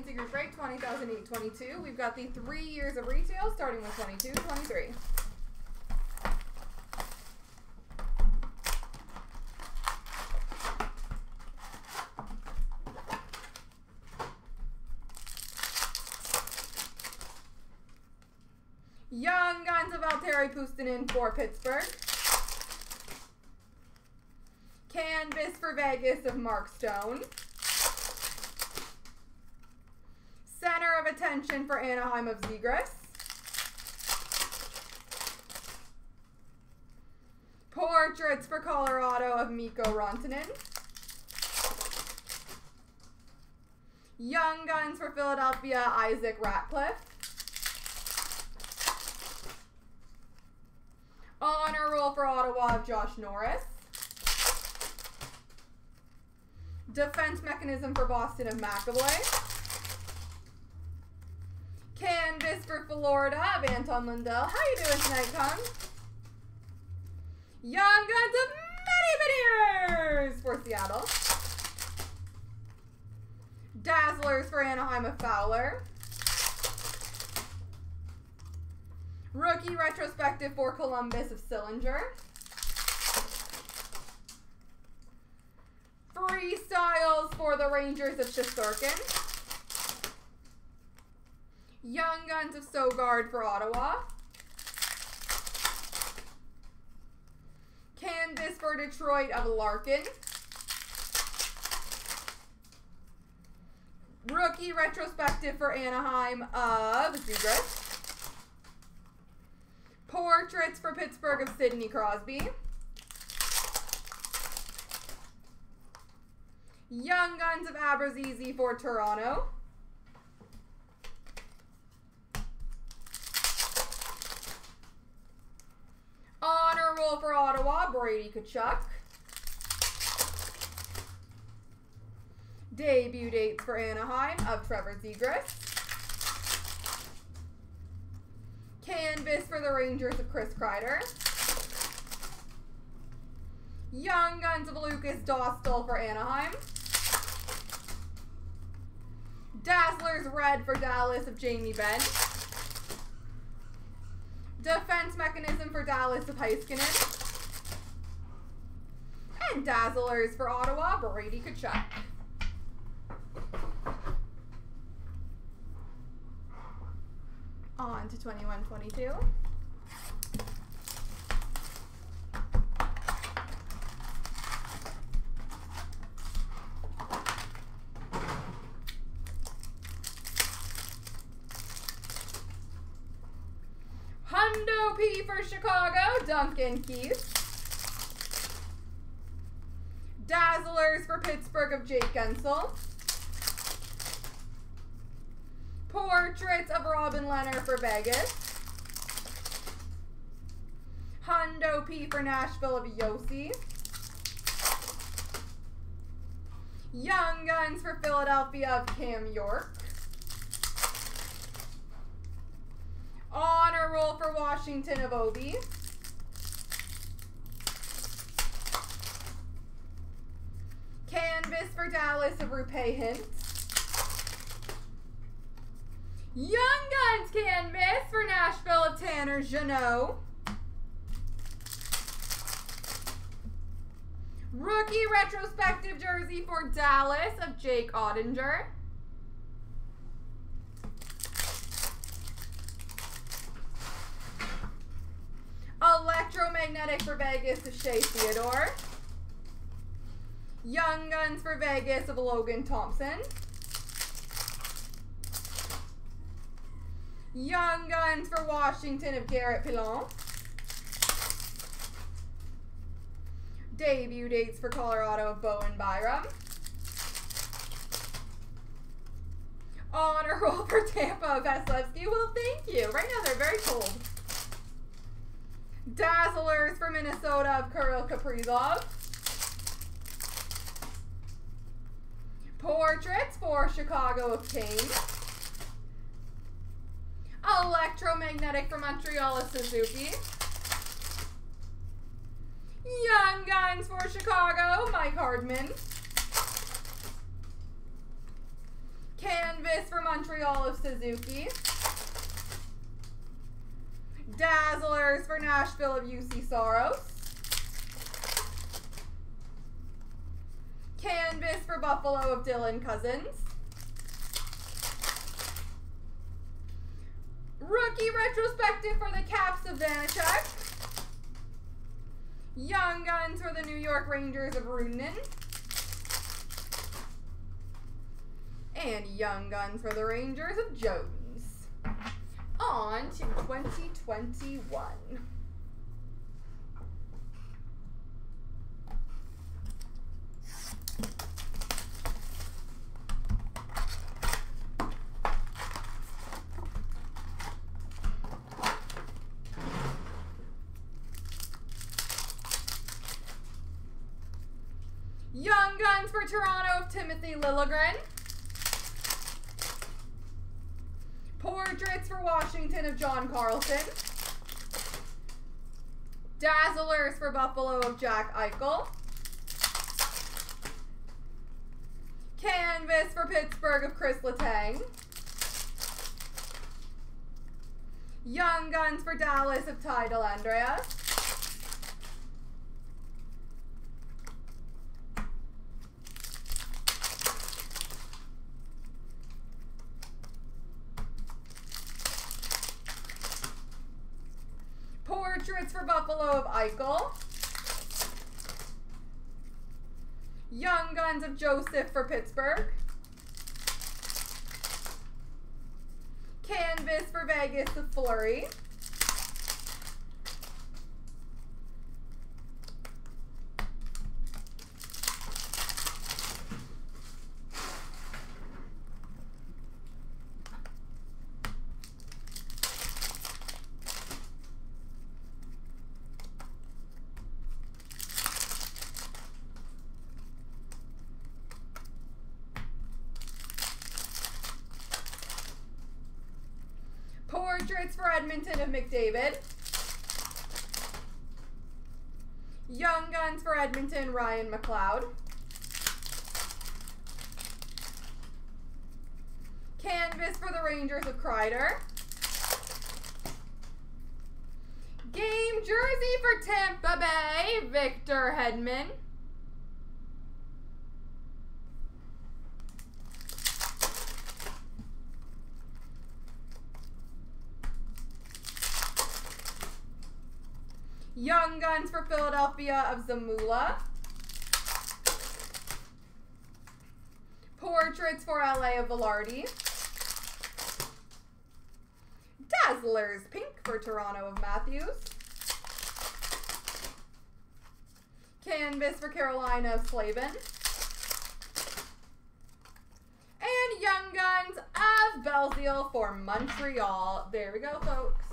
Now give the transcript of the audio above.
Fancy Group Break 20,822. We've got the three years of retail starting with 22, 23. Young Guns of Valtteri Puustinen for Pittsburgh. Canvas for Vegas of Mark Stone. Center of Attention for Anaheim of Zegras. Portraits for Colorado of Mikko Rantanen. Young Guns for Philadelphia, Isaac Ratcliffe. Honor Roll for Ottawa of Josh Norris. Defense Mechanism for Boston of McAvoy. Canvas for Florida of Anton Lundell. How you doing tonight, Con? Young Guns of many, years for Seattle. Dazzlers for Anaheim of Fowler. Rookie retrospective for Columbus of Sillinger. Freestyles for the Rangers of Shesterkin. Young Guns of Sogaard for Ottawa. Canvas for Detroit of Larkin. Rookie retrospective for Anaheim of Zegras. Portraits for Pittsburgh of Sidney Crosby. Young Guns of Abruzzese for Toronto. For Ottawa, Brady Tkachuk. Debut dates for Anaheim of Trevor Zegras. Canvas for the Rangers of Chris Kreider. Young Guns of Lukas Dostal for Anaheim. Dazzlers Red for Dallas of Jamie Benn. Defense Mechanism for Dallas of Heiskanen. And Dazzlers for Ottawa, Brady Tkachuk. On to 21-22. Hundo P for Chicago, Duncan Keith. Dazzlers for Pittsburgh of Jake Guentzel. Portraits of Robin Leonard for Vegas. Hundo P for Nashville of Josi. Young Guns for Philadelphia of Cam York. Roll for Washington of Obi. Canvas for Dallas of Roope Hintz. Young Guns Canvas for Nashville of Tanner Jeannot. Rookie Retrospective Jersey for Dallas of Jake Oettinger. Electromagnetic for Vegas of Shea Theodore. Young Guns for Vegas of Logan Thompson. Young Guns for Washington of Garrett Pilon. Debut dates for Colorado of Bowen Byram. Honor roll for Tampa of Vasilevskiy. Well, thank you. Right now they're very cold. Dazzlers for Minnesota of Kirill Kaprizov. Portraits for Chicago of Kane. Electromagnetic for Montreal of Suzuki. Young Guns for Chicago, Mike Hardman. Canvas for Montreal of Suzuki. Dazzlers for Nashville of Juuse Saros. Canvas for Buffalo of Dylan Cozens. Rookie retrospective for the Caps of Vanecek. Young Guns for the New York Rangers of Runin. And Young Guns for the Rangers of Jones. On to 2021. Young Guns for Toronto Timothy Liljegren. Portraits Washington of John Carlson. Dazzlers for Buffalo of Jack Eichel. Canvas for Pittsburgh of Chris Letang. Young Guns for Dallas of Ty Dellandrea. Portraits for Buffalo of Eichel. Young Guns of Joseph for Pittsburgh. Canvas for Vegas of Fleury. Portraits for Edmonton of McDavid. Young Guns for Edmonton, Ryan McLeod. Canvas for the Rangers of Kreider. Game jersey for Tampa Bay, Victor Hedman. Young Guns for Philadelphia of Zamula. Portraits for LA of Vilardi. Dazzlers Pink for Toronto of Matthews. Canvas for Carolina of Slavin. And Young Guns of Belzile for Montreal. There we go, folks.